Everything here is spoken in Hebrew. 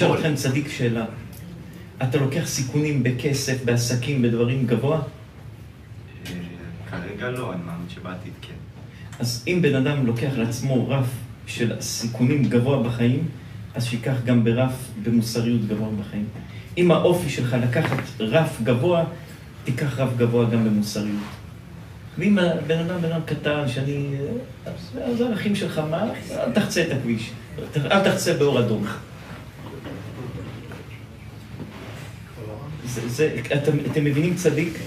אשאל אתכם צדיק שאלה. אתה לוקח סיכונים בכסף, בעסקים, בדברים גבוה? אה, כרגע לא, אני מאמין שבעתיד כן. אז אם בן אדם לוקח לעצמו רף של סיכונים גבוה בחיים, אז שייקח גם ברף במוסריות גבוה בחיים. אם האופי שלך לקחת רף גבוה, תיקח רף גבוה גם במוסריות. ואם בן אדם, בן אדם קטן, שאני... אז אז הערכים שלך, מה? אל תחצה את הכביש. אל תחצה באור אדום. זה, זה, אתם, אתם מבינים צדיק?